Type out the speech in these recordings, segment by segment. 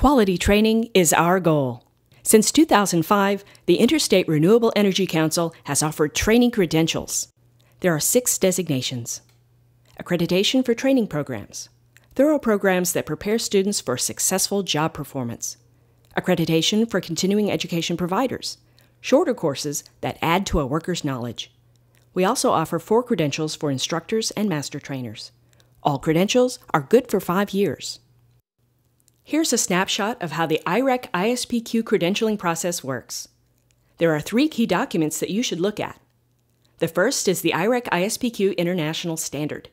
Quality training is our goal. Since 2005, the Interstate Renewable Energy Council has offered training credentials. There are six designations accreditation for training programs, thorough programs that prepare students for successful job performance, accreditation for continuing education providers, shorter courses that add to a worker's knowledge. We also offer four credentials for instructors and master trainers. All credentials are good for five years. Here's a snapshot of how the IREC ISPQ credentialing process works. There are three key documents that you should look at. The first is the IREC ISPQ International Standard.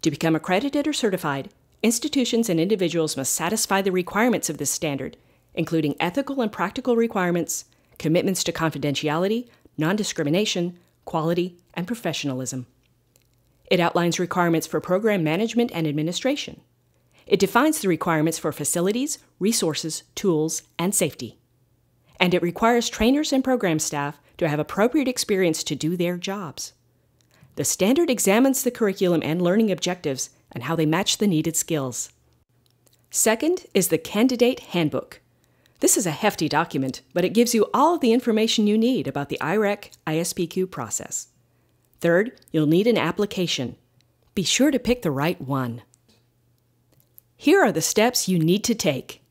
To become accredited or certified, institutions and individuals must satisfy the requirements of this standard, including ethical and practical requirements, commitments to confidentiality, non discrimination, quality, and professionalism. It outlines requirements for program management and administration. It defines the requirements for facilities, resources, tools, and safety. And it requires trainers and program staff to have appropriate experience to do their jobs. The standard examines the curriculum and learning objectives and how they match the needed skills. Second is the Candidate Handbook. This is a hefty document, but it gives you all of the information you need about the IREC ISPQ process. Third, you'll need an application. Be sure to pick the right one. Here are the steps you need to take.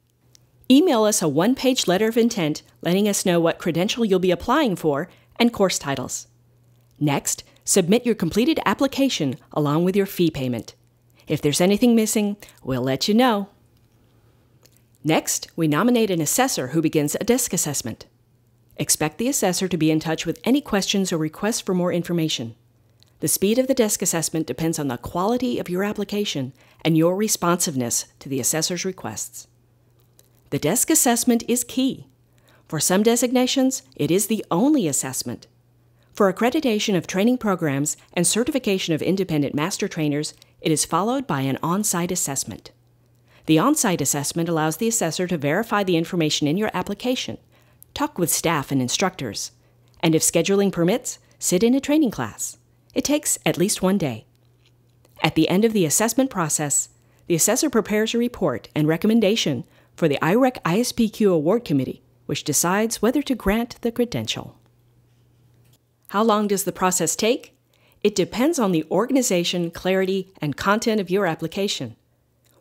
Email us a one page letter of intent letting us know what credential you'll be applying for and course titles. Next, submit your completed application along with your fee payment. If there's anything missing, we'll let you know. Next, we nominate an assessor who begins a desk assessment. Expect the assessor to be in touch with any questions or requests for more information. The speed of the desk assessment depends on the quality of your application and your responsiveness to the assessor's requests. The desk assessment is key. For some designations, it is the only assessment. For accreditation of training programs and certification of independent master trainers, it is followed by an on site assessment. The on site assessment allows the assessor to verify the information in your application, talk with staff and instructors, and if scheduling permits, sit in a training class. It takes at least one day. At the end of the assessment process, the assessor prepares a report and recommendation for the IREC ISPQ Award Committee, which decides whether to grant the credential. How long does the process take? It depends on the organization, clarity, and content of your application.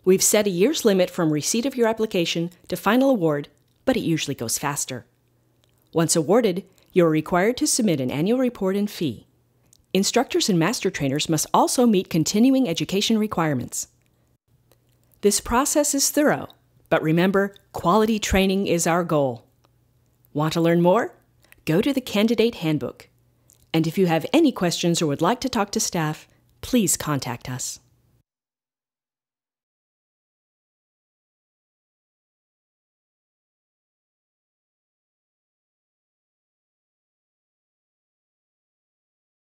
We've set a year's limit from receipt of your application to final award, but it usually goes faster. Once awarded, you are required to submit an annual report and fee. Instructors and master trainers must also meet continuing education requirements. This process is thorough, but remember, quality training is our goal. Want to learn more? Go to the Candidate Handbook. And if you have any questions or would like to talk to staff, please contact us.